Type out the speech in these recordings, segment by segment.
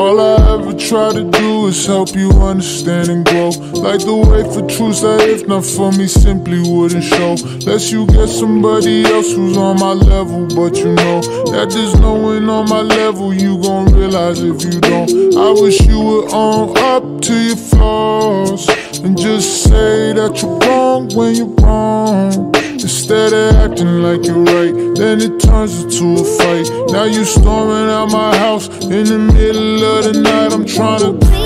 All I ever try to do is help you understand and grow. Like the way for truths that if not for me simply wouldn't show. Lest you get somebody else who's on my level, but you know that there's no one on my level. You gon' realize if you don't. I wish you would own up to your flaws and just say that you're wrong when you're wrong. Instead of acting like you're right, then it turns into a fight. Now you storming out my house in the middle of the night. I'm trying to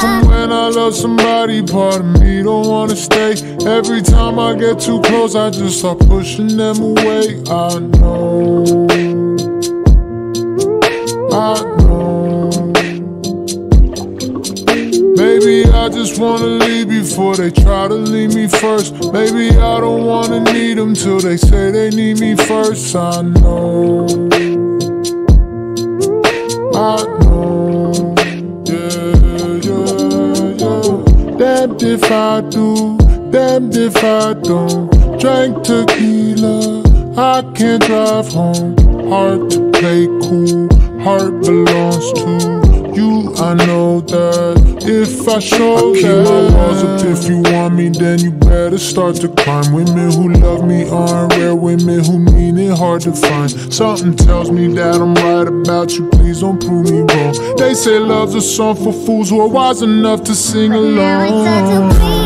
breathe. I love somebody, part of me don't wanna stay. Every time I get too close, I just start pushing them away. I know. I know. Maybe I just wanna leave before they try to leave me first. Maybe I don't wanna need them till they say they need me first. I know. I know. I do, damned if I don't. Drank tequila, I can't drive home. Hard to play cool, heart belongs to you. I know that if I show I keep that. my walls up. If you want me, then you better start to climb. Women who love me aren't rare. Women who mean it hard to find. Something tells me that I'm right about you. Please don't prove me wrong. They say love's a song for fools who are wise enough to sing along.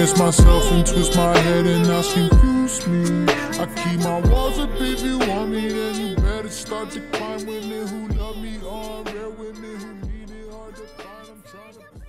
Against myself and twist my head and ask confuse me? I keep my walls up if you want me, then you better start to climb women who love me. All rare women who need it hard to find. I'm trying to